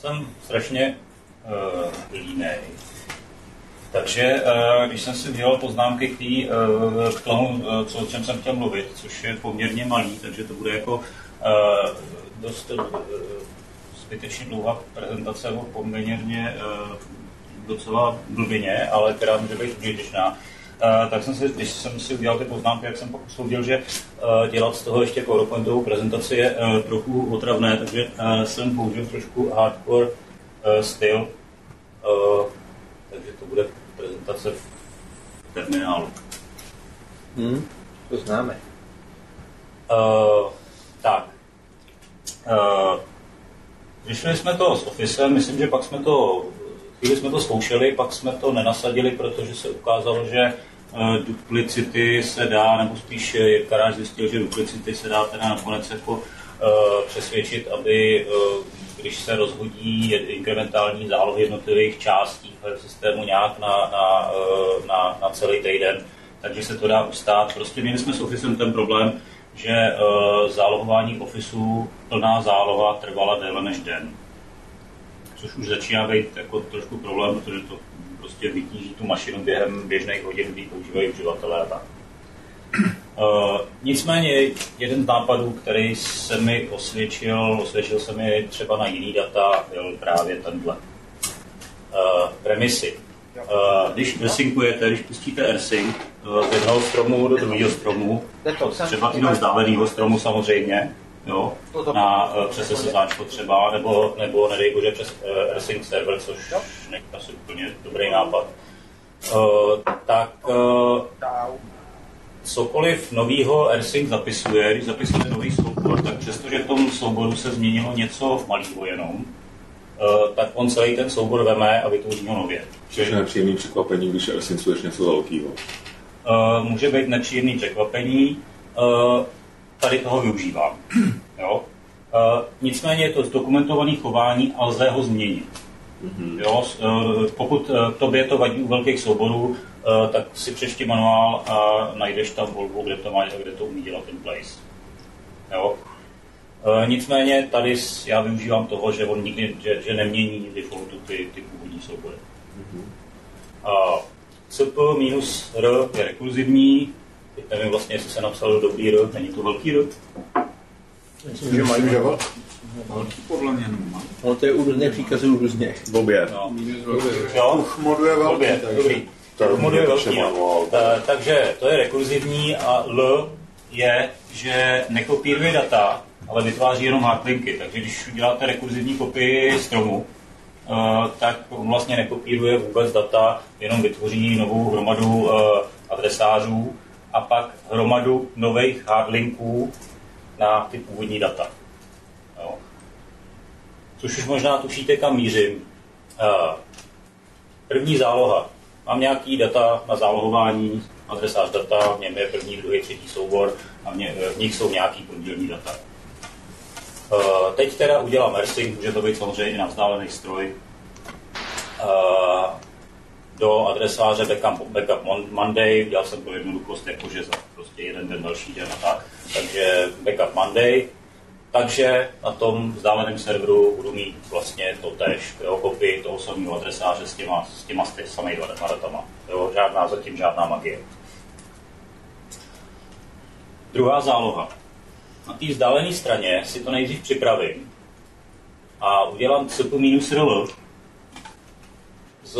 jsem strašně uh, línej. Takže uh, když jsem si udělal poznámky k, tý, uh, k tomu, uh, co, o čem jsem chtěl mluvit, což je poměrně malý, takže to bude jako dost zbytečně dlouhá prezentace poměrně uh, docela blbině, ale která může být užitečná. Uh, tak jsem si, když jsem si udělal ty poznámky, jak jsem pak usoudil, že uh, dělat z toho ještě PowerPointovou prezentaci je uh, trochu otravné, takže jsem použil trošku hardcore styl. Takže to bude prezentace v terminálu. Hmm, to známe. Uh, tak. Uh, Vyšli jsme to s Officem, myslím, že pak jsme to, chvíli jsme to zkoušeli, pak jsme to nenasadili, protože se ukázalo, že uh, duplicity se dá, nebo spíš Jirkaráž zjistil, že duplicity se dá teda nakonec jako uh, přesvědčit, aby když se rozhodí inkrementální zálohy jednotlivých částí systému nějak na, na, na, na celý týden, takže se to dá ustát. Prostě měli jsme s Officem ten problém, že zálohování Officeu, plná záloha trvala déle než den. Což už začíná být jako trošku problém, protože to prostě vytíží tu mašinu během běžných hodin, kdy používají uživatelé a tak. Uh, nicméně jeden z nápadů, který se mi osvědčil, osvědčil se mi třeba na jiný data, byl právě tenhle. Uh, premisy. Uh, když vysynkujete, když pustíte AirSync uh, z jednoho stromu do druhého stromu, třeba i do vzdáleného stromu samozřejmě, jo, na, uh, přes SSH třeba, nebo, nebo nedej bože přes uh, AirSync server, což není asi úplně dobrý nápad, uh, tak uh, cokoliv novýho AirSync zapisuje, když zapisuje nový soubor, tak přestože v tom souboru se změnilo něco malého jenom, uh, tak on celý ten soubor veme a vytvoří ho nově. Což je nepříjemný překvapení, když AirSyncuješ něco velkého. Uh, může být nepříjemný překvapení, uh, tady toho využívám. jo? Uh, nicméně je to zdokumentované chování a lze ho změnit. Mm-hmm. Jo, pokud tobě to vadí u velkých souborů, tak si přečti manuál a najdeš tam volbu, kde to, má, kde to umí dělat ten place. Jo. Nicméně tady já využívám toho, že on nikdy že, že nemění defaultu ty, ty původní soubory. Mm-hmm. A CP minus R je rekurzivní, nevím vlastně, jestli se napsal dobrý R, není to velký R. Myslím, že mají Velký podle mě nemá. No to je u různých příkazů různě. Blbě. No. Jo. Uch, modu je velký, dobrý. Je velký. Eh, takže to je rekurzivní a L je, že nekopíruje data, ale vytváří jenom hardlinky. Takže když uděláte rekurzivní kopii stromu, eh, tak on vlastně nekopíruje vůbec data, jenom vytvoří novou hromadu eh, adresářů a pak hromadu nových hardlinků na ty původní data. Jo. Což už možná tušíte, kam mířím. Eh, První záloha. Mám nějaký data na zálohování, adresář data, v něm je první, druhý, třetí soubor a v, v nich jsou nějaký podílní data. Uh, teď teda udělám mersing, může to být samozřejmě i na vzdálený stroj. Do adresáře backup, backup Mon- Monday, udělal jsem to jednoduchost, jakože za prostě jeden den, další den a tak. Takže backup Monday, takže na tom vzdáleném serveru budu mít vlastně to tež, jo, kopii toho samého adresáře s těma, s těma samými datama. Jo, žádná, zatím žádná magie. Druhá záloha. Na té vzdálené straně si to nejdřív připravím a udělám cp-rl z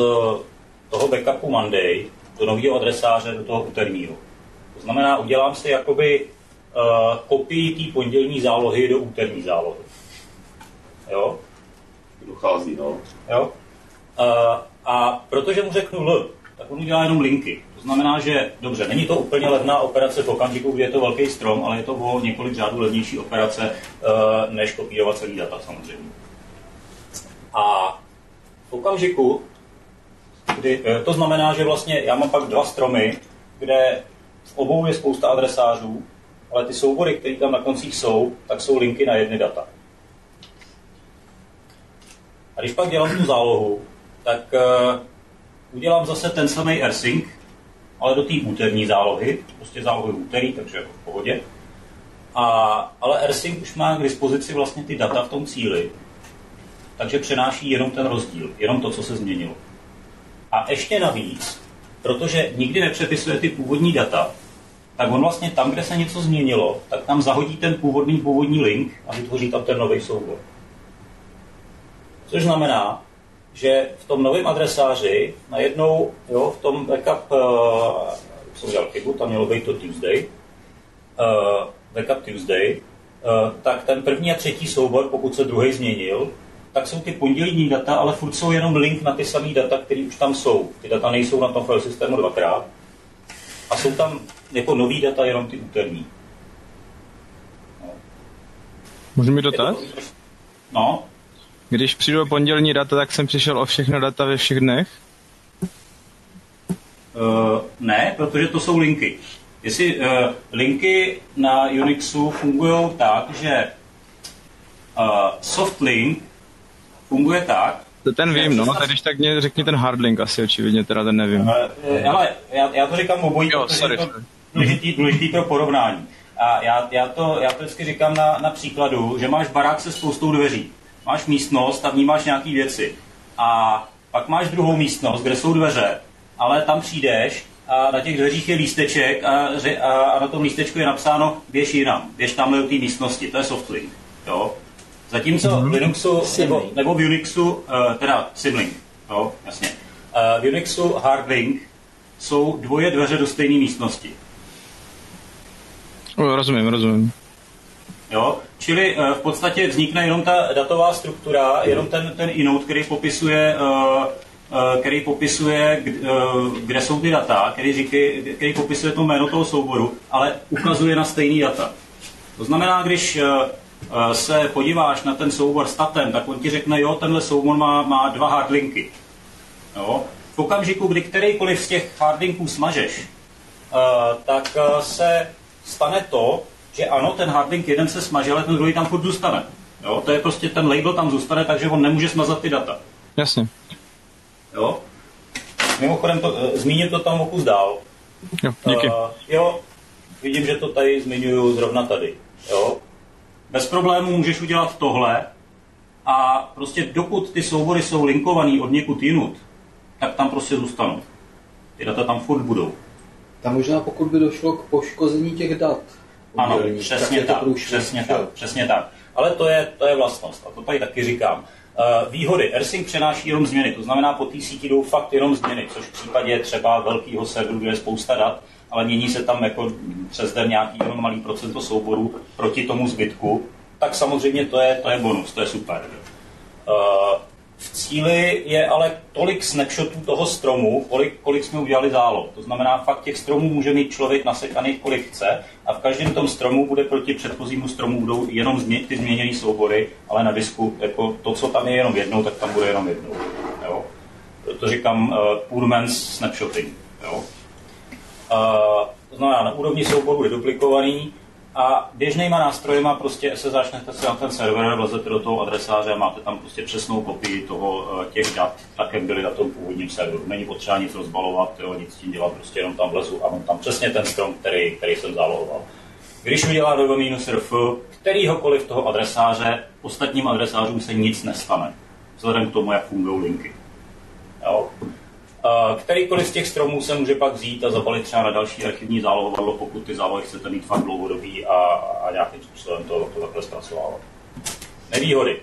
toho backupu Monday do nového adresáře do toho úterního. To znamená, udělám si jakoby uh, kopii té pondělní zálohy do úterní zálohy. Jo? Dochází, no. Jo? Uh, a protože mu řeknu L, tak on udělá jenom linky. To znamená, že dobře, není to úplně levná operace v okamžiku, kdy je to velký strom, ale je to o několik řádů levnější operace, uh, než kopírovat celý data samozřejmě. A v okamžiku, kdy, uh, to znamená, že vlastně já mám pak dva stromy, kde v obou je spousta adresářů, ale ty soubory, které tam na koncích jsou, tak jsou linky na jedny data. A když pak dělám tu zálohu, tak uh, udělám zase ten samý AirSync, ale do té úterní zálohy, prostě zálohy úterý, takže v pohodě. A, ale AirSync už má k dispozici vlastně ty data v tom cíli. takže přenáší jenom ten rozdíl, jenom to, co se změnilo. A ještě navíc, protože nikdy nepřepisuje ty původní data, tak on vlastně tam, kde se něco změnilo, tak tam zahodí ten původný původní link a vytvoří tam ten nový soubor. Což znamená, že v tom novém adresáři najednou, jo, v tom backup, uh, jsem udělal chybu, tam mělo být to Tuesday, uh, backup Tuesday, uh, tak ten první a třetí soubor, pokud se druhý změnil, tak jsou ty pondělní data, ale furt jsou jenom link na ty samé data, které už tam jsou. Ty data nejsou na tom file systému dvakrát. A jsou tam jako nový data jenom ty úterní. Můžu mi dotaz? No, Když přijdu o pondělní data, tak jsem přišel o všechno data ve všech dnech? Uh, ne, protože to jsou linky. Jestli uh, linky na Unixu fungují tak, že uh, soft link funguje tak, To ten vím, no, tak když tak mě řekni ten hardlink asi očividně, teda ten nevím. Ale, eh, já, já to říkám obojí, Jo, protože sorry, je to důležitý, důležitý pro porovnání. A já, já, to, já to vždycky říkám na, na příkladu, že máš barák se spoustou dveří. Máš místnost a v ní máš nějaké věci. A pak máš druhou místnost, kde jsou dveře, ale tam přijdeš a na těch dveřích je lísteček a, a na tom lístečku je napsáno běž jinam, běž tamhle do té místnosti, to je softlink. Jo? Zatímco v Linuxu nebo, nebo v Unixu, uh, teda Symlink, jo, jasně. Uh, v Unixu hardlink jsou dvoje dveře do stejné místnosti. O, rozumím, rozumím. Jo? Čili uh, v podstatě vznikne jenom ta datová struktura, jenom ten, ten inode, který popisuje, uh, uh, který popisuje, k- uh, kde jsou ty data, který, říky, který popisuje to jméno toho souboru, ale ukazuje na stejný data. To znamená, když se podíváš na ten soubor statem, tak on ti řekne, jo, tenhle soubor má, má dva hardlinky. Jo? V okamžiku, kdy kterýkoliv z těch hardlinků smažeš, uh, tak uh, se stane to, že ano, ten hardlink jeden se smaže, ale ten druhý tam furt zůstane. Jo? To je prostě ten label tam zůstane, takže on nemůže smazat ty data. Jasně. Jo? Mimochodem, to, zmíním to tam o kus dál. Jo, díky. Uh, jo, vidím, že to tady zmiňuju zrovna tady. Jo? Bez problémů můžeš udělat tohle a prostě dokud ty soubory jsou linkovaný od někud jinut, tak tam prostě zůstanou. Ty data tam furt budou. Tam možná pokud by došlo k poškození těch dat. Ano, přesně tak, průšvih, přesně tak, přesně tak. Ale to je, to je vlastnost a to tady taky říkám. Uh, výhody. AirSync přenáší jenom změny, to znamená po té síti jdou fakt jenom změny, což v případě třeba velkého serveru, kde je spousta dat, ale mění se tam jako přes den nějaký jenom malý procento souborů proti tomu zbytku, tak samozřejmě to je, to je bonus, to je super. Uh, v cíli je ale tolik snapshotů toho stromu, kolik, kolik jsme udělali záloh. To znamená, fakt těch stromů může mít člověk nasekaných, kolik chce a v každém tom stromu bude proti předchozímu stromu budou jenom změ, ty změněné soubory, ale na disku jako to, co tam je jenom jednou, tak tam bude jenom jednou. Jo? To říkám uh, poor man's snapshotting. Jo? To znamená, na úrovni souboru je duplikovaný a běžnýma nástrojema prostě se začnete se na ten server, vlezete do toho adresáře a máte tam prostě přesnou kopii toho, eh, těch dat, tak jak byly na tom původním serveru. Není potřeba nic rozbalovat, jo, nic tím dělat, prostě jenom tam vlezu a mám tam přesně ten strom, který, který jsem zálohoval. Když udělá www-rf kterýhokoliv toho adresáře, ostatním adresářům se nic nestane, vzhledem k tomu, jak fungují linky. Jo. A Kterýkoliv z těch stromů se může pak vzít a zabalit třeba na další archivní zálohovadlo, pokud ty zálohy chcete mít fakt dlouhodobý a, a nějakým způsobem to, to takhle zpracovávat. Nevýhody.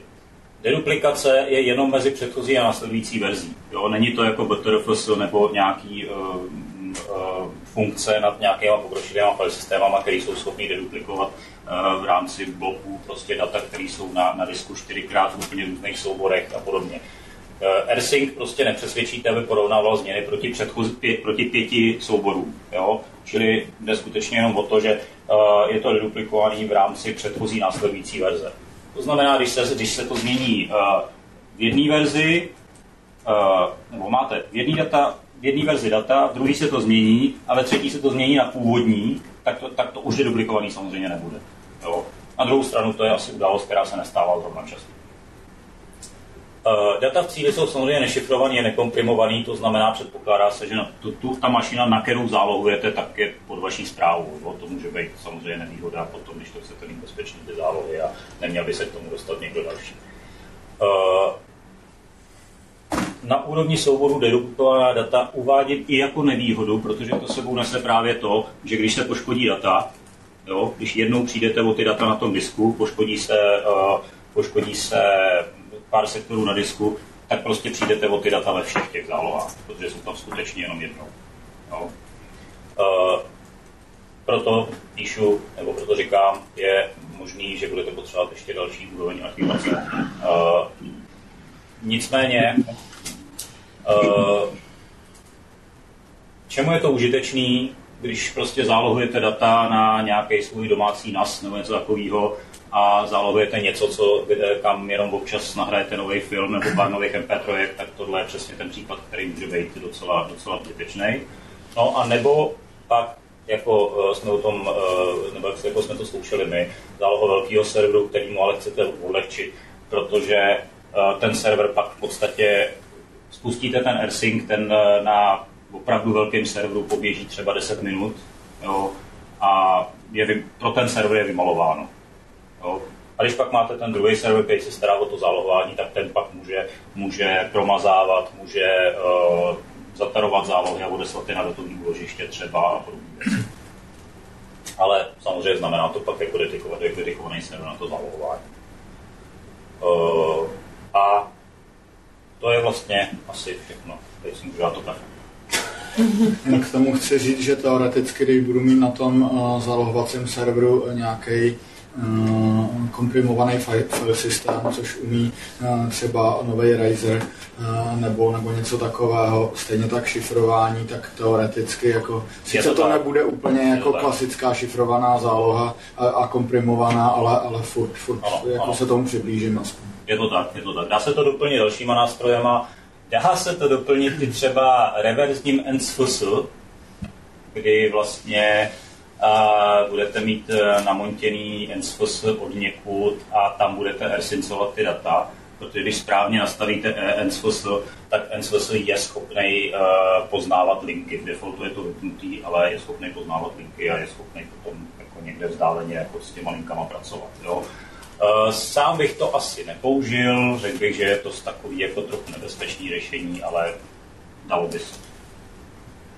Deduplikace je jenom mezi předchozí a následující verzí. Jo, není to jako BTRFS nebo nějaký uh, uh, funkce nad nějakýma pokročilýma file systémama, které jsou schopný deduplikovat uh, v rámci bloků prostě data, které jsou na, na disku čtyřikrát v úplně různých souborech a podobně. AirSync prostě nepřesvědčíte, aby porovnával změny proti, předchozí, pě, proti pěti souborům. Jo? Čili jde skutečně jenom o to, že uh, je to deduplikovaný v rámci předchozí následující verze. To znamená, když se, když se to změní uh, v jedné verzi, nebo máte v jedné data, v jedné verzi data, v druhé se to změní a ve třetí se to změní na původní, tak to, tak to už deduplikovaný samozřejmě nebude. Jo? Na druhou stranu to je asi událost, která se nestává zrovna často. Uh, data v cíli jsou samozřejmě nešifrovaný, nekomprimovaný, to znamená, předpokládá se, že tu, tu, ta mašina, na kterou zálohujete, tak je pod vaší zprávou. Jo? To může být samozřejmě nevýhoda potom, když to chcete mít bezpečný ty zálohy a neměl by se k tomu dostat někdo další. Uh, na úrovni souboru dedukovaná data uvádět i jako nevýhodu, protože to sebou nese právě to, že když se poškodí data, jo, když jednou přijdete o ty data na tom disku, poškodí se, uh, poškodí se pár sektorů na disku, tak prostě přijdete o ty data ve všech těch zálohách, protože jsou tam skutečně jenom jednou. Jo. Uh, proto píšu, nebo proto říkám, je možný, že budete potřebovat ještě další úroveň archivace. Uh, nicméně, uh, čemu je to užitečný, když prostě zálohujete data na nějaký svůj domácí NAS nebo něco takového a zálohujete něco, co, kde, kam jenom občas nahrajete nový film nebo pár nových MP3, tak tohle je přesně ten případ, který může být docela, docela zbytečný. No a nebo pak jako uh, jsme o tom, uh, nebo jako jsme to zkoušeli my, zálohu velkého serveru, který mu ale chcete odlehčit, protože ten server pak v podstatě spustíte ten AirSync, ten na opravdu velkém serveru poběží třeba 10 minut jo, a je pro ten server je vymalováno. Jo. A když pak máte ten druhý server, který se stará o to zálohování, tak ten pak může, může promazávat, může uh, zatarovat zálohy a odeslat je na datový úložiště třeba a podobně. Ale samozřejmě znamená to pak jako dedikovat, jako dedikovaný server na to zálohování. Uh, a to je vlastně asi všechno. Teď můžu dát to kafe. Tak k tomu chci říct, že teoreticky, když budu mít na tom uh, zálohovacím serveru nějaký komprimovaný file, systém, což umí uh, třeba nový Razer uh, nebo, nebo něco takového, stejně tak šifrování, tak teoreticky jako, sice to nebude úplně jako klasická šifrovaná záloha a, a komprimovaná, ale, ale furt, furt Ano, jako ano. se tomu přiblížím aspoň. Je to tak, je to tak. Dá se to doplnit dalšíma nástrojema. Dá se to doplnit i třeba reverzním ensfusu, kdy vlastně budete mít uh, namontěný ensfus od někud a tam budete ersincovat ty data. Protože když správně nastavíte eh, ensfus, tak ensfus je schopný uh, poznávat linky. V defaultu je to vypnutý, ale je schopný poznávat linky a je schopný potom jako někde vzdáleně jako s těma linkama pracovat. Jo? Sám bych to asi nepoužil, řekl bych, že je to takový jako trochu nebezpečný řešení, ale dalo by se.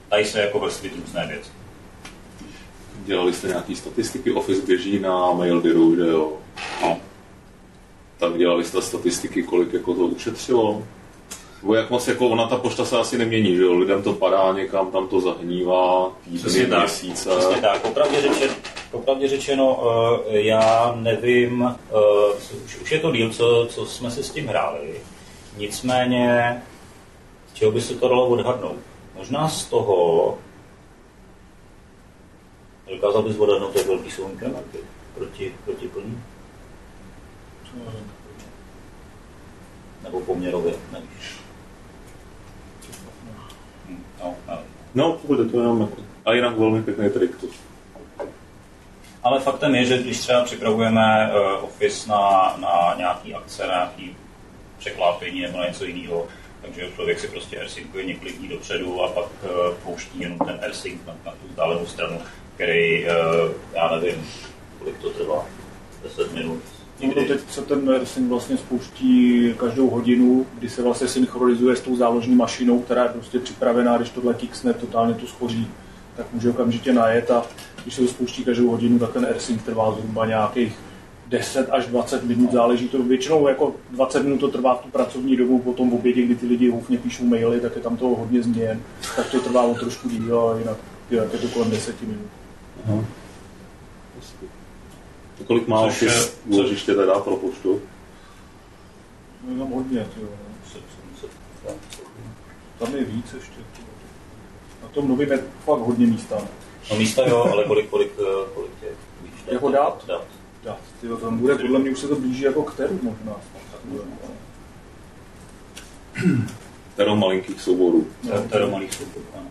Dají se jako vrstvit různé věci. Dělali jste nějaký statistiky, Office běží na Mailviru, že jo? No. Tak dělali jste statistiky, kolik jako to ušetřilo? Nebo jak moc, jako ona ta pošta se asi nemění, že jo? Lidem to padá někam, tam to zahnívá, týdny, měsíce. Přesně tak. Popravdě řečeno, popravdě řečeno uh, já nevím, uh, už, už je to díl, co, co jsme si s tím hráli. Nicméně, z čeho by se to dalo odhadnout? Možná z toho, dokázal bys odhadnout, jak velký jsou inkrementy proti, proti plní? Nebo poměrově, nevíš. Hm, No, nevím. No, bude to jenom jako... A jinak velmi pěkný trik to. Ale faktem je, že když třeba připravujeme uh, Office na, na nějaký akce, na nějaký překlápění nebo na něco jiného, takže člověk si prostě airsyncuje několik dní dopředu a pak uh, pouští jenom ten airsync na, na tu vzdálenou stranu, který, uh, já nevím, kolik to trvá, 10 minut. Někdy. teď se ten AirSync vlastně spouští každou hodinu, kdy se vlastně synchronizuje s tou záložní mašinou, která je prostě připravená, když tohle kiksne, totálně to schoří, tak může okamžitě najet a když se to spouští každou hodinu, tak ten AirSync trvá zhruba nějakých 10 až 20 minut, záleží to většinou jako 20 minut to trvá v tu pracovní dobu, potom v obědě, kdy ty lidi houfně píšou maily, tak je tam toho hodně změn, tak to trvá o trošku díl, a jinak jinak je to kolem 10 minut. Kolik má Což Office je- úložiště teda pro poštu? No, je tam hodně, se- tam je víc ještě. Na tom novém je fakt hodně místa. No místa jo, ale kolik, kolik, eh, kolik je? víš, Jako dát? Dat. Dat, tyjo, tam bude, podle mě už se to blíží jako k teru možná. No. Jenom malinkých souborů. Je do malých skupin, ano.